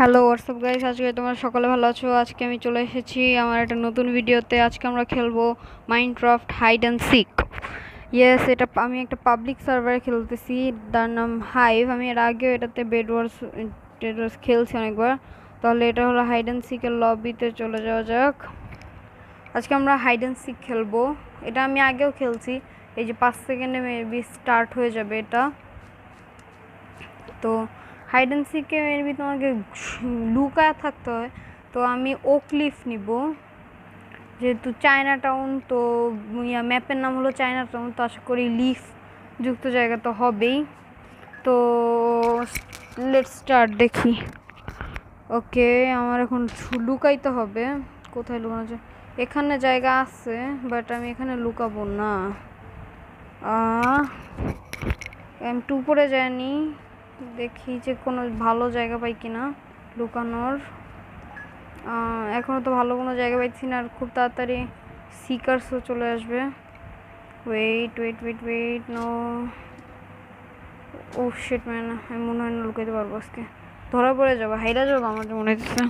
Hello WhatsApp guys আজকে তোমরা সকলে ভালো আছো? আজকে আমি চলে এসেছি আমার একটা নতুন ভিডিওতে। আজকে আমরা খেলব mind Minecraft hide and seek yes এটা আমি একটা পাবলিক সার্ভারে খেলতেছি। তার নাম হাইভ আমি এর আগেও এটাতে বেড ওয়ার্স বেড ওয়ার্স খেলছি অনেকবার। তাহলে এটা হলো হাইড অ্যান্ড সিকের লবিতে চলে যাওয়া যাক। আজকে আমরা হাইড অ্যান্ড সিক খেলব। এটা আমি আগেও খেলছি। এই যে পাঁচ সেকেন্ডে মেবি স্টার্ট হয়ে যাবে এটা। তো হাইড অ্যান্ড সিকে মেবি তোমাকে লুকায় থাকতে হয়। তো আমি ওকলিফ নিব। যেহেতু চায়না টাউন তো ইয়া ম্যাপের নাম হলো চায়না টাউন তো আশা করি লিফ যুক্ত জায়গা তো হবেই। তো লেট স্টার্ট দেখি। ওকে, আমার এখন লুকাইতে হবে। কোথায় লুকানো যায়? এখানে জায়গা আছে বাট আমি এখানে লুকাবো না। একটু উপরে যাইনি। দেখি যে কোনো ভালো জায়গা পাই কিনা লুকানোর। এখনও তো ভালো কোনো জায়গা পাইছি না আর খুব তাড়াতাড়ি সিকার্সও চলে আসবে। Wait wait wait wait no oh shit man আমি মনে হয় না লুকাইতে পারব আজকে। ধরা পড়ে যাব, হাইরা যাব আমার মনে হচ্ছে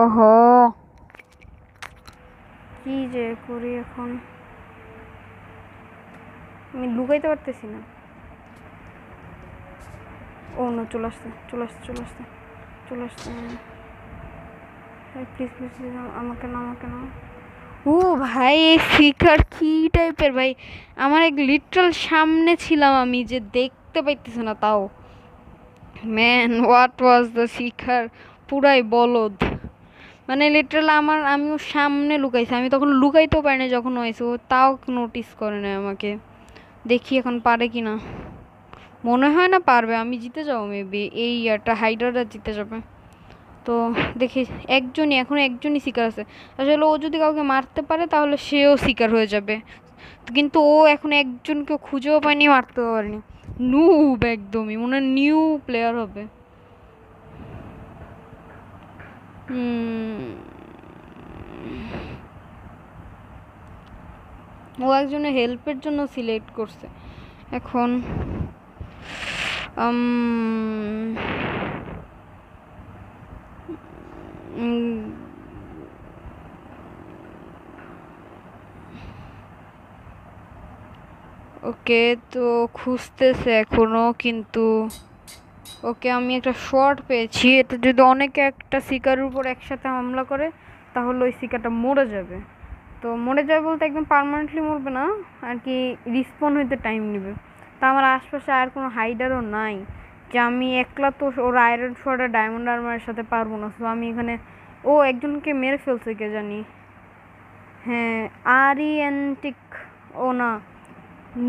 ওহো। কি যে করি এখন? আমি লুকাইতে পারতেছি না। ও না, চলে আসছে চলে আসছে চলে আসছে চলে আসছে। প্লিজ প্লিজ প্লিজ আমাকে না আমাকে না ও ভাই, এই ফিকার কি টাইপের ভাই? আমার এক লিটারাল সামনে ছিলাম আমি, যে দেখতে পাইতেছে না তাও। ম্যান হোয়াট ওয়াজ দ্য শিখার? পুরাই বলদ। মানে লিটারাল আমার, আমিও সামনে লুকাইছি। আমি তখন লুকাইতেও পারি না যখন হয়েছে, ও তাও নোটিস করে না আমাকে। দেখি এখন পারে কি না মনে হয় না পারবে, আমি জিতে যাব মেবি এই ইয়ারটা হাইড্রাটা জিতে যাবে। তো দেখি, একজনই, এখন একজনই শিকার আছে। আসলে ও যদি কাউকে মারতে পারে, তাহলে সেও শিকার হয়ে যাবে। কিন্তু ও এখন একজনকে খুঁজেও পায়নি মারতেও পারেনি। নুব একদমই, মনে নিউ প্লেয়ার হবে। হুম। ও একজনের হেল্পের জন্য সিলেক্ট করছে। এখন ওকে তো খুঁজতেছে এখনও, কিন্তু ওকে আমি একটা শর্ট পেয়েছি। এটা যদি অনেকে একটা শিকারের উপর একসাথে হামলা করে, তাহলে ওই শিকারটা মরে যাবে। তো মরে যাবে বলতে একদম পার্মানেন্টলি মরবে না, আর কি রিসপন হইতে টাইম নেবে। তা আমার আশপাশে আর কোনো হাইডারও নাই, যে আমি একলা তো ওর আয়রন আর ডায়মন্ড আর্মারের সাথে পারব না। তো আমি এখানে, ও একজনকে মেরে ফেলছে, কে জানি। হ্যাঁ আরিয়েন্টিক ও না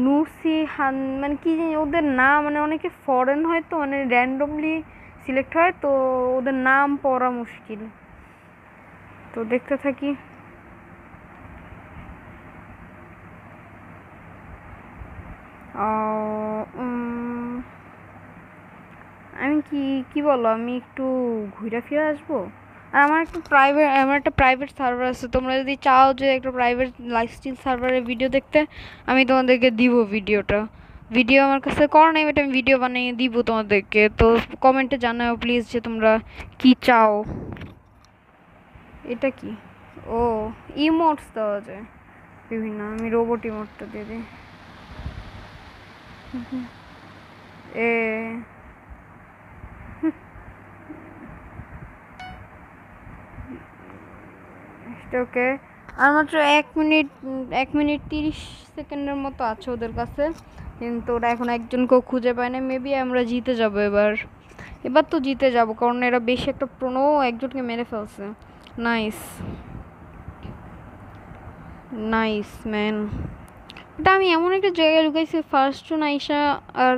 নুসি হান মানে কি জানি, ওদের নাম মানে অনেকে ফরেন হয় তো মানে র্যান্ডমলি সিলেক্ট হয়, তো ওদের নাম পড়া মুশকিল। তো দেখতে থাকি। আমি কি কি বলো? আমি একটু ঘুরে ফিরে আসব? আর আমার একটা প্রাইভেট আমার একটা প্রাইভেট সার্ভার আছে। তোমরা যদি চাও যে একটা প্রাইভেট লাইফস্টাইল সার্ভারে ভিডিও দেখতে, আমি তোমাদেরকে দিব ভিডিওটা ভিডিও আমার কাছে করো নাই বাট আমি ভিডিও বানিয়ে দিব তোমাদেরকে। তো কমেন্টে জানাও প্লিজ যে তোমরা কি চাও। এটা কি? ও ইমোটস দেওয়া যায়। বিভিন্ন, আমি রোবট ইমোটটা দিয়ে দিই। এ ওকে আর মাত্র এক মিনিট এক মিনিট তিরিশ সেকেন্ডের মতো আছে ওদের কাছে। কিন্তু ওরা এখন একজনকেও খুঁজে পায় না মেবি আমরা জিতে যাব এবার। এবার তো জিতে যাব, কারণ এরা বেশি একটা প্রোনো একজনকে মেরে ফেলছে। নাইস নাইস ম্যান এটা আমি এমন একটা জায়গায় লুকাইছি ফার্স্ট জন আইসা আর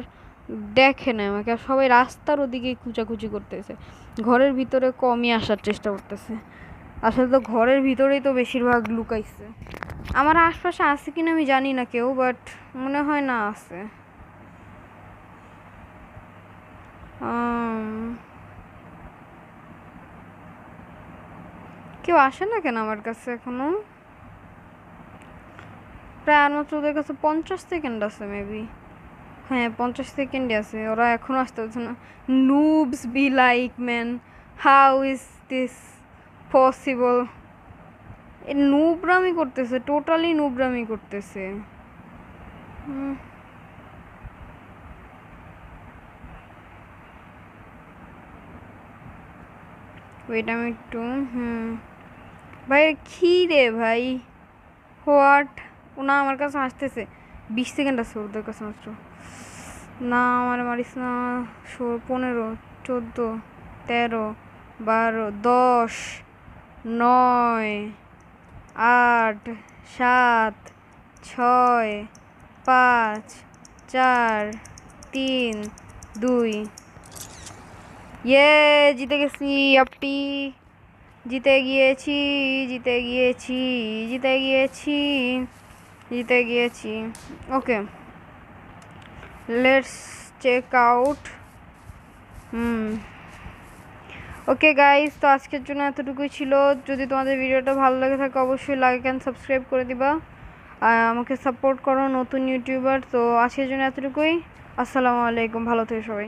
দেখে না আমাকে, আর সবাই রাস্তার ওদিকে কুচাকুচি করতেছে। ঘরের ভিতরে কমই আসার চেষ্টা করতেছে। আসলে তো ঘরের ভিতরেই তো বেশিরভাগ লুকাইছে। আমার আশপাশে আছে কিনা আমি জানি না কেউ বাট মনে হয় না আছে। কেউ আসে না কেন আমার কাছে এখনও? প্রায় আর মাত্র ওদের কাছে পঞ্চাশ সেকেন্ড আছে মেবি হ্যাঁ পঞ্চাশ সেকেন্ডে আছে। ওরা এখনও আসতে পারছে না। Noobs be like man how is this possible এ নুবরামি করতেছে টোটালি নুবরামি করতেছে। হুম। ওয়েট আমি একটু, হুম। ভাই কি রে ভাই? হোয়াট ও না, আমার কাছে আসতেছে। বিশ সেকেন্ড আছে ওদের কাছে মাত্র। না, আমার মারিস না। পনেরো, চোদ্দ, তেরো, বারো, দশ, নয়, আট, সাত, ছয়, পাঁচ, চার, তিন, দুই। ইয়ে জিতে গেছি আপটি। জিতে গিয়েছি জিতে গিয়েছি জিতে গিয়েছি। জিতে গিয়েছি। Okay let's check out hmm. Okay guys তো আজকের জন্য এতটুকুই ছিল। যদি তোমাদের ভিডিওটা ভালো লাগে থাকে, অবশ্যই লাইক অ্যান্ড সাবস্ক্রাইব করে দিবা। আমাকে সাপোর্ট করো নতুন ইউটিউবার তো আজকের জন্য এতটুকুই। আসসালামু আলাইকুম, ভালো থেকো সবাই।